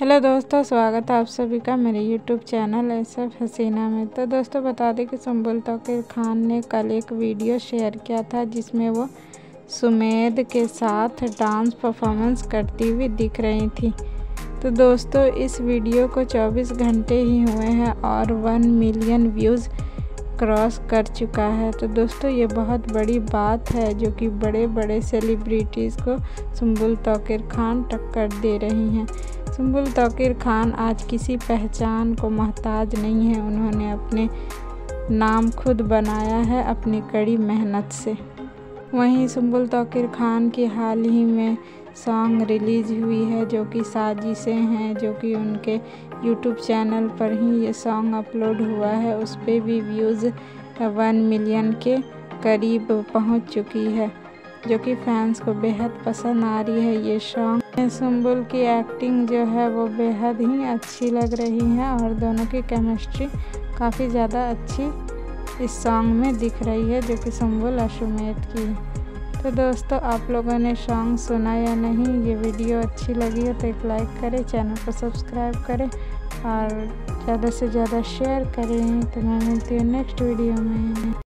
Hello दोस्तों, स्वागत है आप सभी का मेरे यूट्यूब चैनल ऐसा हसीना में। तो दोस्तों, बता दें कि संबुल तोकिर खान ने कल एक वीडियो शेयर किया था जिसमें वो सुमेद के साथ डांस परफॉर्मेंस करती हुई दिख रही थी। तो दोस्तों, इस वीडियो को 24 घंटे ही हुए हैं और वन मिलियन व्यूज़ क्रॉस कर चुका है। तो दोस्तों, ये बहुत बड़ी बात है जो कि बड़े बड़े सेलिब्रिटीज़ को सुम्बुल तोकिर खान टक्कर दे रही हैं। सुम्बुल तोकिर खान आज किसी पहचान को मोहताज नहीं है। उन्होंने अपने नाम खुद बनाया है अपनी कड़ी मेहनत से। वहीं सुम्बुल तोकिर खान की हाल ही में सॉन्ग रिलीज़ हुई है जो कि साजिशें हैं, जो कि उनके यूट्यूब चैनल पर ही ये सॉन्ग अपलोड हुआ है। उस पर भी व्यूज़ वन मिलियन के करीब पहुँच चुकी है, जो कि फैंस को बेहद पसंद आ रही है। ये सॉन्ग सुम्बुल की एक्टिंग जो है वो बेहद ही अच्छी लग रही है और दोनों की केमिस्ट्री काफ़ी ज़्यादा अच्छी इस सॉन्ग में दिख रही है जो कि सुम्बुल अशुमेत की है। तो दोस्तों, आप लोगों ने सॉन्ग सुना या नहीं, ये वीडियो अच्छी लगी है तो एक लाइक करें चैनल को सब्सक्राइब करें और ज़्यादा से ज़्यादा शेयर करें। तो मैं मिलती हूँ नेक्स्ट वीडियो में।